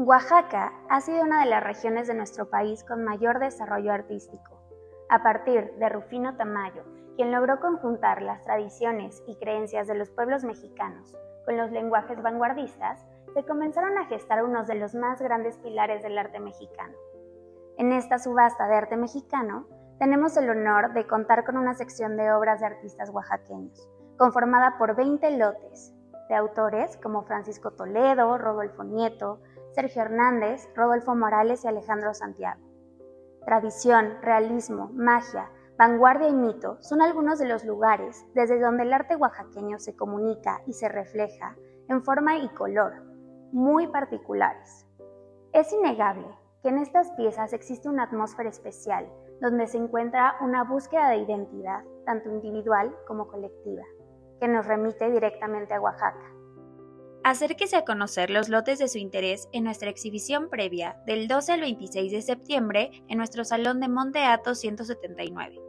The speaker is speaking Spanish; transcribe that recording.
Oaxaca ha sido una de las regiones de nuestro país con mayor desarrollo artístico. A partir de Rufino Tamayo, quien logró conjuntar las tradiciones y creencias de los pueblos mexicanos con los lenguajes vanguardistas, se comenzaron a gestar unos de los más grandes pilares del arte mexicano. En esta subasta de arte mexicano, tenemos el honor de contar con una sección de obras de artistas oaxaqueños, conformada por 20 lotes, de autores como Francisco Toledo, Rodolfo Nieto, Sergio Hernández, Rodolfo Morales y Alejandro Santiago. Tradición, realismo, magia, vanguardia y mito son algunos de los lugares desde donde el arte oaxaqueño se comunica y se refleja en forma y color, muy particulares. Es innegable que en estas piezas existe una atmósfera especial donde se encuentra una búsqueda de identidad, tanto individual como colectiva, que nos remite directamente a Oaxaca. Acérquese a conocer los lotes de su interés en nuestra exhibición previa del 12 al 26 de septiembre en nuestro Salón de Monte Athos 179.